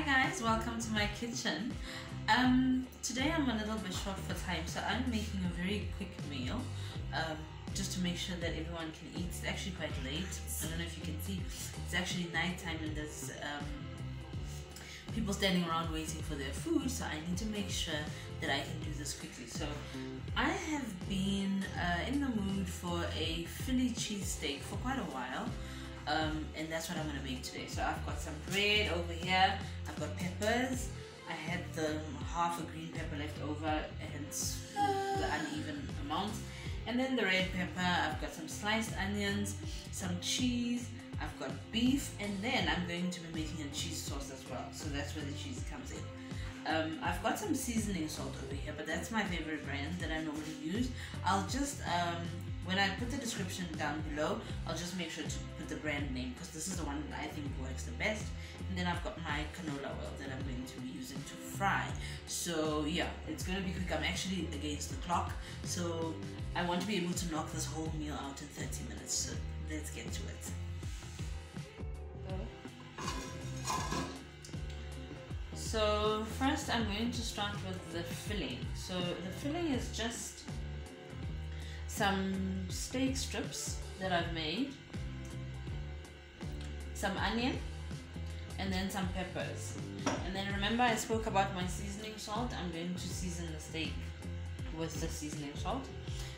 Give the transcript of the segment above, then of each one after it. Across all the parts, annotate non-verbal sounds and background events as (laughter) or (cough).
Hi guys, welcome to my kitchen. Um, today I'm a little bit short for time, so I'm making a very quick meal. Um, just to make sure that everyone can eat. It's actually quite late. I don't know if you can see. It's actually nighttime and there's um, people standing around waiting for their food, so I need to make sure that I can do this quickly. So I have been uh, in the mood for a Philly cheesesteak for quite a while. Um, and that's what I'm gonna make today. So I've got some bread over here. I've got peppers. I had the half a green pepper left over and the uneven amount. And then the red pepper, I've got some sliced onions, some cheese, I've got beef, and then I'm going to be making a cheese sauce as well. So that's where the cheese comes in. Um, I've got some seasoning salt over here, but that's my favorite brand that I normally use. I'll just um, when I put the description down below, I'll just make sure to put the brand name because this is the one that I think works the best. And then I've got my canola oil that I'm going to be using to fry. So yeah, it's going to be quick. I'm actually against the clock. So I want to be able to knock this whole meal out in 30 minutes. So let's get to it. So first I'm going to start with the filling. So the filling is just some steak strips that I've made, some onion, and then some peppers. And then remember I spoke about my seasoning salt. I'm going to season the steak with the seasoning salt.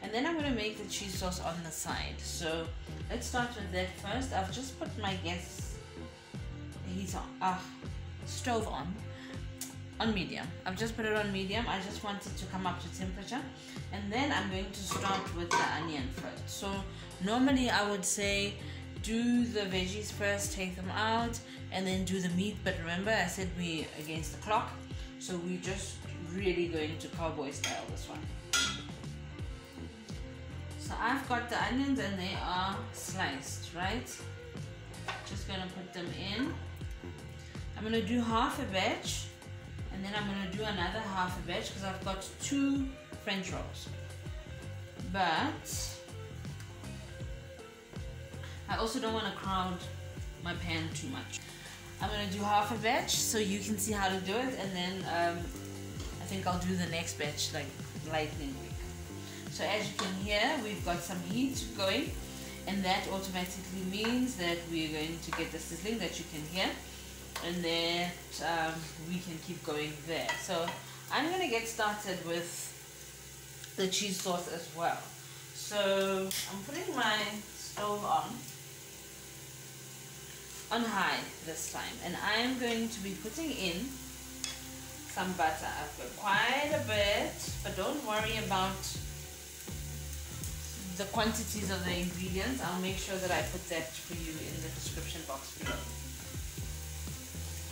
And then I'm going to make the cheese sauce on the side. So let's start with that first. I've just put my gas heat on, ah, stove on on medium. I've just put it on medium. I just want it to come up to temperature. And then I'm going to start with the onion first. So normally I would say do the veggies first, take them out, and then do the meat. But remember I said we against the clock. So we're just really going to cowboy style this one. So I've got the onions and they are sliced, right? Just gonna put them in. I'm gonna do half a batch and then I'm gonna do another half a batch because I've got two French rolls. But I also don't want to crowd my pan too much. I'm gonna do half a batch so you can see how to do it and then um, I think I'll do the next batch like lightning quick. So as you can hear, we've got some heat going and that automatically means that we're going to get the sizzling that you can hear and then um, we can keep going there. So I'm gonna get started with the cheese sauce as well. So I'm putting my stove on on high this time and I am going to be putting in some butter. I've got quite a bit but don't worry about the quantities of the ingredients. I'll make sure that I put that for you in the description box below.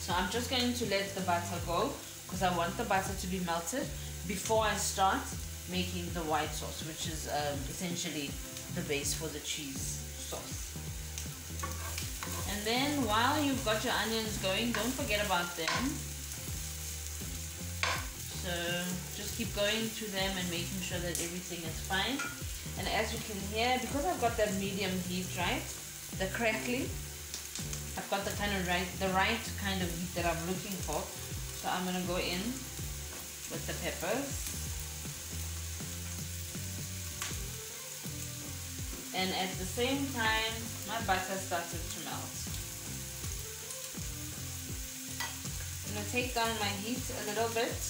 So I'm just going to let the butter go because I want the butter to be melted before I start making the white sauce, which is um, essentially the base for the cheese sauce. And then while you've got your onions going, don't forget about them. So just keep going to them and making sure that everything is fine. And as you can hear, because I've got that medium heat, right, the crackling, I've got the kind of right, the right kind of heat that I'm looking for. So I'm gonna go in with the peppers. And at the same time, my butter started to melt. I'm gonna take down my heat a little bit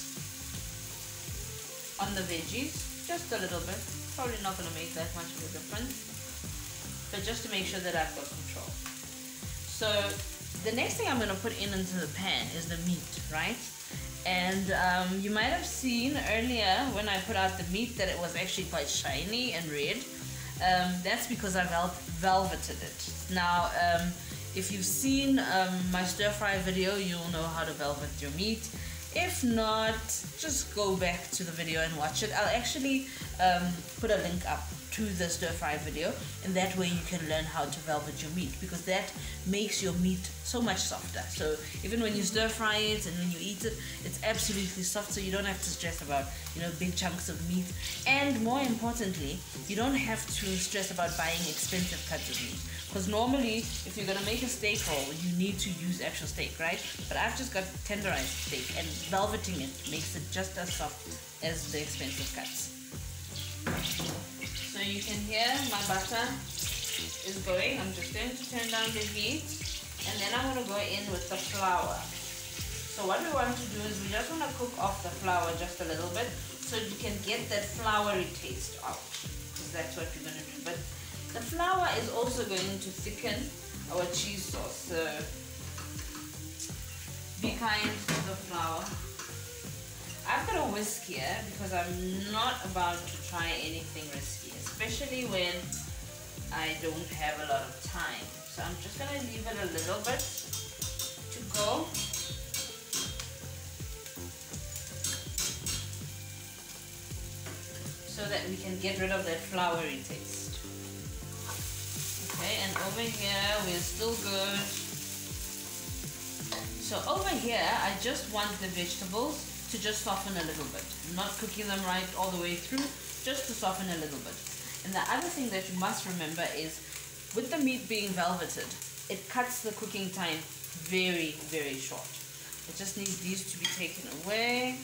on the veggies, just a little bit. Probably not gonna make that much of a difference, but just to make sure that I've got. So the next thing I'm gonna put in into the pan is the meat, right? And um, you might have seen earlier when I put out the meat that it was actually quite shiny and red. Um, that's because I vel velveted it. Now, um, if you've seen um, my stir fry video, you'll know how to velvet your meat. If not, just go back to the video and watch it. I'll actually um, put a link up to the stir fry video and that way you can learn how to velvet your meat because that makes your meat so much softer. So even when you stir fry it and when you eat it it's absolutely soft so you don't have to stress about you know big chunks of meat. And more importantly you don't have to stress about buying expensive cuts of meat because normally if you're gonna make a steak roll you need to use actual steak right? But I've just got tenderized steak and velveting it makes it just as soft as the expensive cuts you can hear my butter is going. I'm just going to turn down the heat and then I'm going to go in with the flour. So what we want to do is we just want to cook off the flour just a little bit so you can get that floury taste out because that's what we're going to do. But the flour is also going to thicken our cheese sauce. So be kind to the flour. I've got a whisk here because I'm not about to try anything risky, especially when I don't have a lot of time. So I'm just going to leave it a little bit to go. So that we can get rid of that floury taste. Okay, and over here we're still good. So over here, I just want the vegetables to just soften a little bit. not cooking them right all the way through, just to soften a little bit. And the other thing that you must remember is with the meat being velveted, it cuts the cooking time very, very short. It just needs these to be taken away.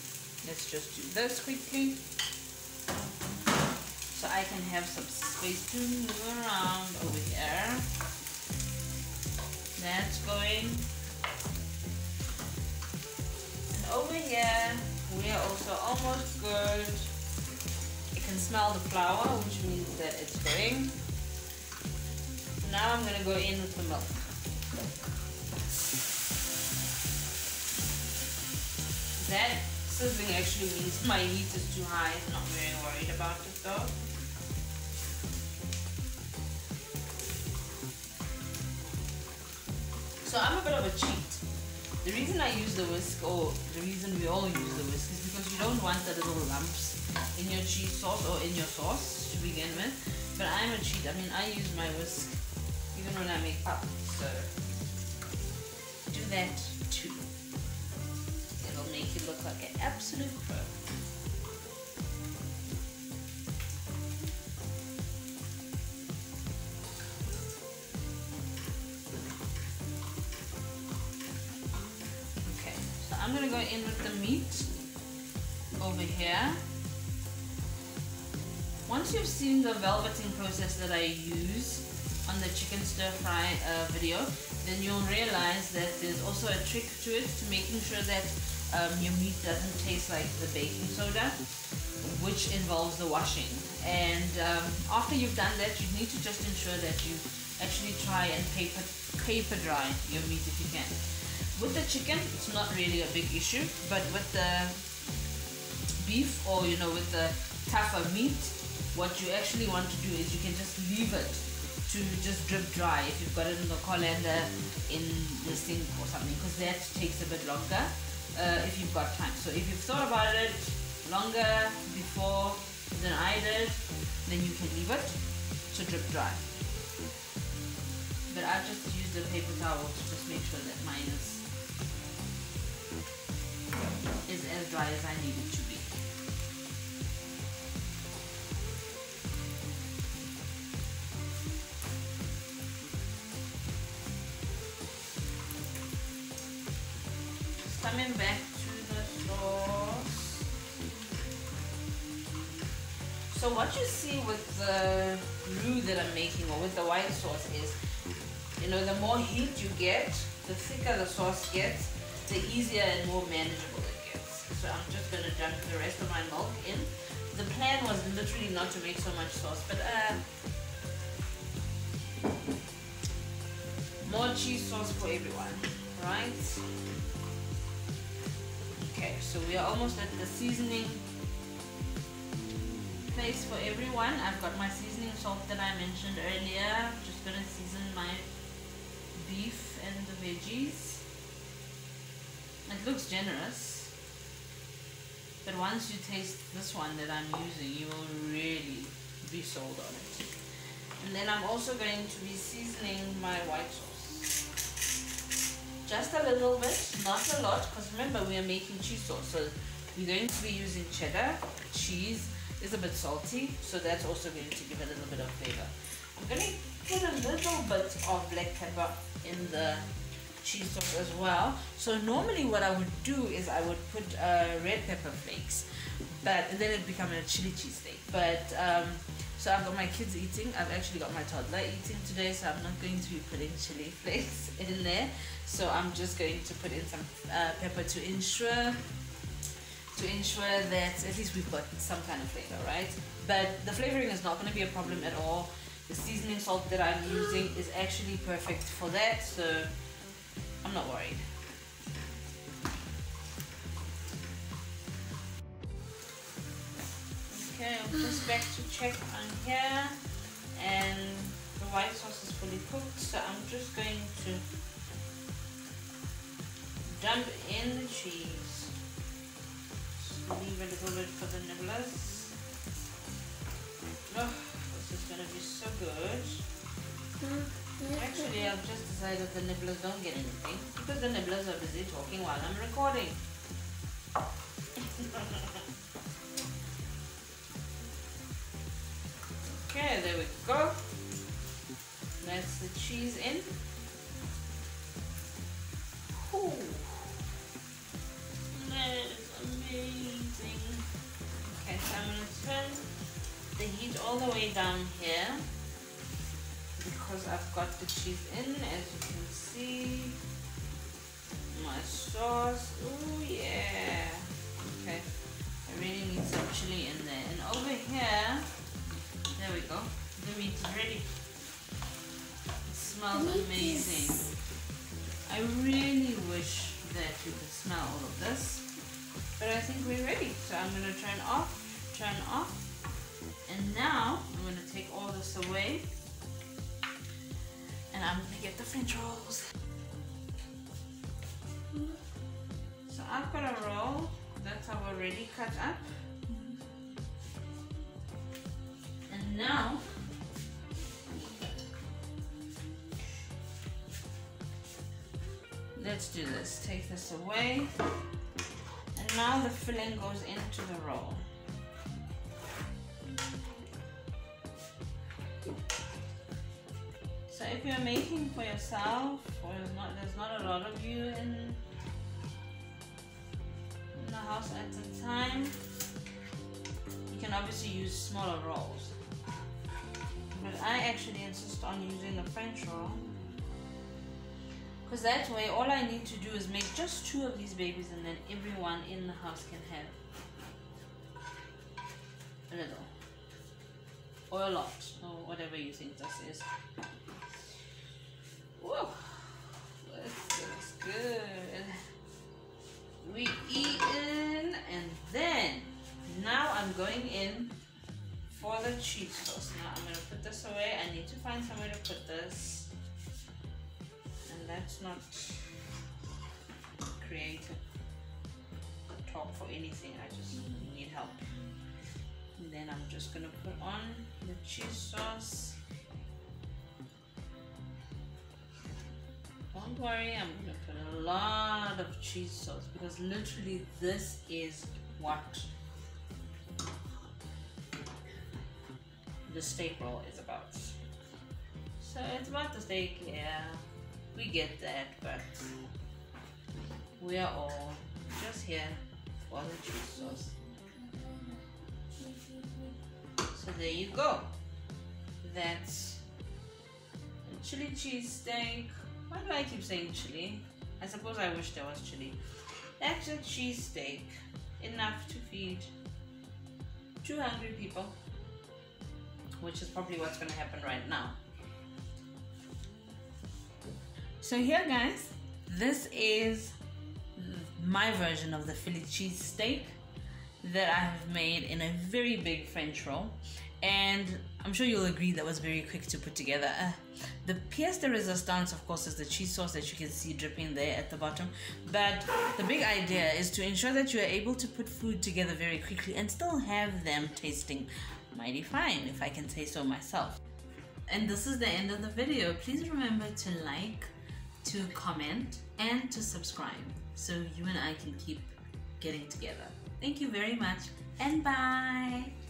Let's just do this quickly. So I can have some space to move around over here. That's going And over here, we are also almost good. You can smell the flour, which means that it's going. Now I'm going to go in with the milk. That sizzling actually means my heat is too high. I'm not very worried about it though. So I'm a bit of a cheat. The reason I use the whisk, or the reason we all use the whisk, is because you don't want the little lumps in your cheese sauce or in your sauce to begin with. But I'm a cheat. I mean, I use my whisk even when I make pap. So do that too. It'll make you look like an absolute pro. Okay, so I'm gonna go in with the meat over here. Once you've seen the velveting process that I use on the chicken stir fry uh, video, then you'll realize that there's also a trick to it to making sure that um, your meat doesn't taste like the baking soda, which involves the washing. And um, after you've done that, you need to just ensure that you actually try and paper, paper dry your meat if you can. With the chicken, it's not really a big issue, but with the beef or you know with the tougher meat, what you actually want to do is you can just leave it to just drip dry if you've got it in the colander in the sink or something because that takes a bit longer uh, if you've got time. So if you've thought about it longer before than I did, then you can leave it to drip dry. But I've just used a paper towel to just make sure that mine is is as dry as I need it to be. Coming back to the. So what you see with the roux that I'm making or with the white sauce is, you know, the more heat you get, the thicker the sauce gets, the easier and more manageable it gets. So I'm just going to dump the rest of my milk in. The plan was literally not to make so much sauce, but uh, more cheese sauce for everyone, right? So we are almost at the seasoning place for everyone. I've got my seasoning salt that I mentioned earlier. Just gonna season my beef and the veggies. It looks generous. But once you taste this one that I'm using, you will really be sold on it. And then I'm also going to be seasoning my white. Just a little bit, not a lot, because remember we are making cheese sauce. So we're going to be using cheddar, cheese is a bit salty, so that's also going to give a little bit of flavor. I'm going to put a little bit of black pepper in the cheese sauce as well. So normally what I would do is I would put uh, red pepper flakes, but then it become a chili cheese steak. But um, so I've got my kids eating. I've actually got my toddler eating today, so I'm not going to be putting chili (laughs) flakes in there. So I'm just going to put in some uh, pepper to ensure to ensure that at least we've got some kind of flavor, right? But the flavoring is not going to be a problem at all. The seasoning salt that I'm using is actually perfect for that, so I'm not worried. Okay, I'm just back to check on here and the white sauce is fully cooked so I'm just going to dump in the cheese leave a little bit for the nibblers oh this is gonna be so good actually I've just decided the nibblers don't get anything because the nibblers are busy talking while I'm recording (laughs) Okay, there we go. That's the cheese in. Down here because I've got the cheese in as you can see. My sauce. Oh yeah. Okay. I really need some chili in there. And over here there we go. The meat is ready. It smells amazing. I really wish that you could smell all of this. But I think we're ready. So I'm going to turn off, turn off. And now I'm to take all this away. And I'm to get the French rolls. So I've got a roll that's already cut up. And now let's do this take this away and now the filling goes into the roll if you're making for yourself or there's not, there's not a lot of you in, in the house at the time you can obviously use smaller rolls but I actually insist on using the French roll because that way all I need to do is make just two of these babies and then everyone in the house can have a little or a lot or whatever you think this is. Whoa, this looks good. We eat in and then now I'm going in for the cheese sauce. Now I'm to put this away. I need to find somewhere to put this. And that's not creative talk for anything. I just need help. Then I'm just to put on the cheese sauce. Don't worry, I'm to put a lot of cheese sauce because literally this is what the steak roll is about. So it's about the steak, yeah, we get that, but we are all just here for the cheese sauce. So there you go. That's chili cheese steak. Why do I keep saying chili? I suppose I wish there was chili. That's a cheese steak. Enough to feed two hungry people which is probably what's going to happen right now. So here guys, this is my version of the Philly cheese steak that I have made in a very big French roll. And I'm sure you'll agree that was very quick to put together. Uh, the pièce de resistance, of course, is the cheese sauce that you can see dripping there at the bottom. But the big idea is to ensure that you are able to put food together very quickly and still have them tasting mighty fine, if I can say so myself. And this is the end of the video. Please remember to like, to comment, and to subscribe so you and I can keep getting together. Thank you very much and bye!